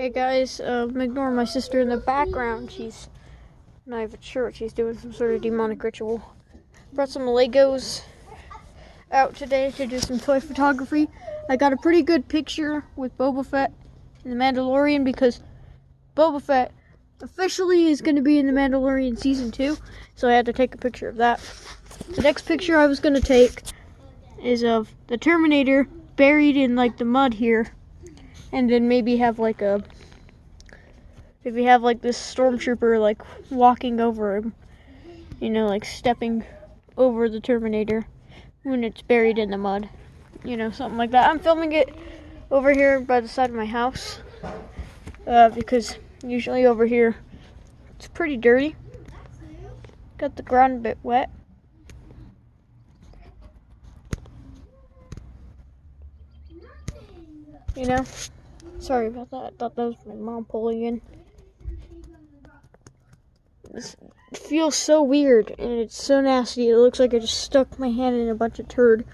Hey guys, um, ignore my sister in the background. She's not even church. She's doing some sort of demonic ritual. Brought some Legos out today to do some toy photography. I got a pretty good picture with Boba Fett and the Mandalorian because Boba Fett officially is going to be in the Mandalorian season 2, so I had to take a picture of that. The next picture I was going to take is of the Terminator buried in like the mud here and then maybe have like a if maybe have like this stormtrooper like walking over him. You know like stepping over the terminator when it's buried in the mud. You know something like that. I'm filming it over here by the side of my house uh, because usually over here it's pretty dirty. Got the ground a bit wet. You know Sorry about that. I thought that was my mom pulling in. This feels so weird and it's so nasty. It looks like I just stuck my hand in a bunch of turd.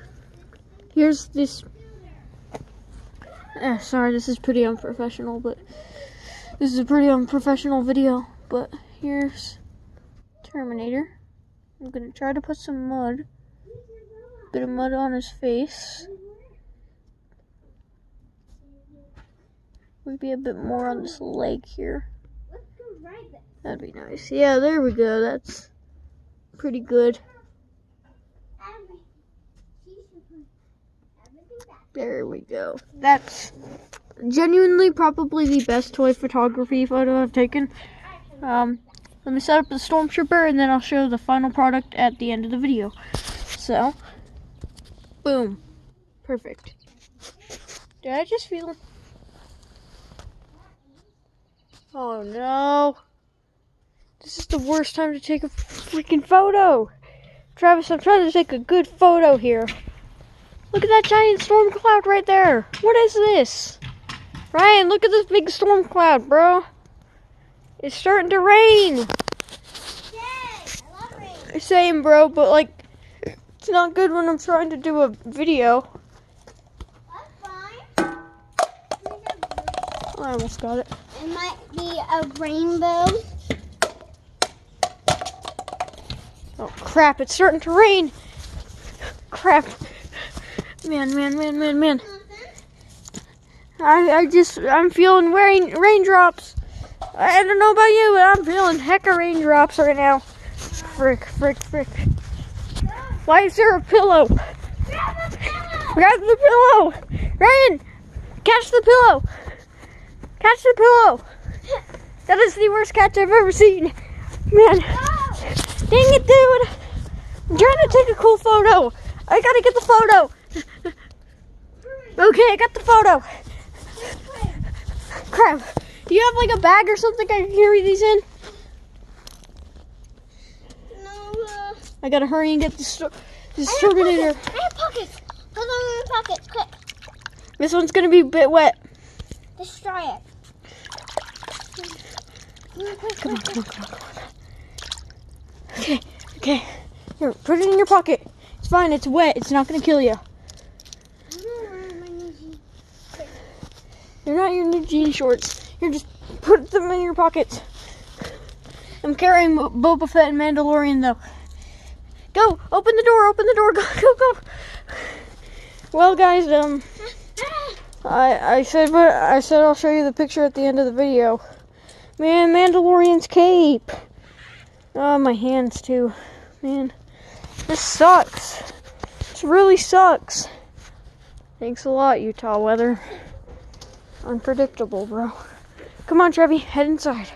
Here's this. Eh, sorry, this is pretty unprofessional, but this is a pretty unprofessional video. But here's Terminator. I'm gonna try to put some mud, bit of mud on his face. Maybe a bit more on this lake here. That'd be nice. Yeah, there we go. That's pretty good. There we go. That's genuinely probably the best toy photography photo I've taken. Um, let me set up the Stormtrooper and then I'll show the final product at the end of the video. So, boom. Perfect. Did I just feel... Oh no. This is the worst time to take a freaking photo. Travis, I'm trying to take a good photo here. Look at that giant storm cloud right there. What is this? Ryan, look at this big storm cloud, bro. It's starting to rain. Yay, Same, bro, but like, it's not good when I'm trying to do a video. I almost got it. It might be a rainbow. Oh crap, it's starting to rain. Crap. Man, man, man, man, man. Mm-hmm. I, I just, I'm feeling rain, raindrops. I don't know about you, but I'm feeling hecka raindrops right now. Frick, frick, frick. Why is there a pillow? Grab the pillow? Grab the pillow! Ryan! Catch the pillow! Catch the pillow! That is the worst catch I've ever seen. Man. Dang it, dude! I'm trying to take a cool photo. I gotta get the photo. Okay, I got the photo. Crap. Do you have like a bag or something I can carry these in? No, uh, I gotta hurry and get this, this I have pockets. I have pockets. Hold on in my pockets, quick. This one's gonna be a bit wet. Destroy it. Come on, come on, come on, come on. Okay, okay. Here, put it in your pocket. It's fine, it's wet. It's not gonna kill you. They're not your new jean shorts. Here, just put them in your pockets. I'm carrying Bo- Boba Fett and Mandalorian though. Go, open the door, open the door, go, go, go. Well, guys, um, I I said, but I said I'll show you the picture at the end of the video. Man, Mandalorian's cape. Oh, my hands too. Man, this sucks. This really sucks. Thanks a lot, Utah weather. Unpredictable, bro. Come on, Trevi, head inside.